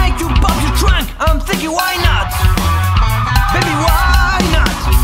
make you pop your trunk. I'm thinking, why not? Baby, why not?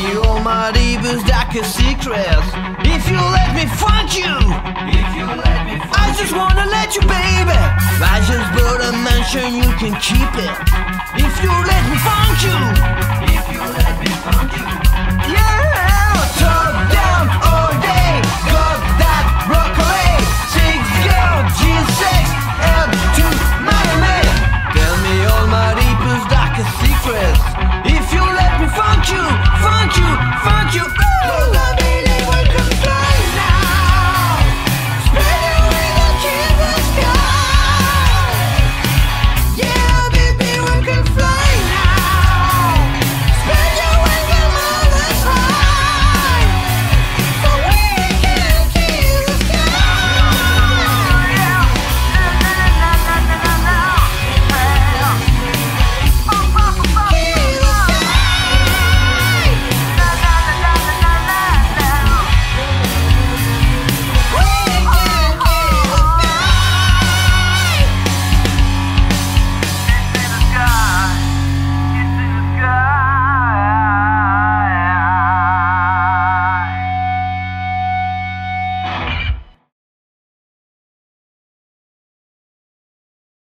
you all my deepest, darkest secrets. If you let me fuck you, if you let me, I just wanna let you, baby. I just built a mansion, you can keep it. If you let me fuck you, if you let me fuck you, yeah. Top down all day, got that broccoli. Six girl, G6, Tell me all my deepest, darkest secrets you, funk you, funk you.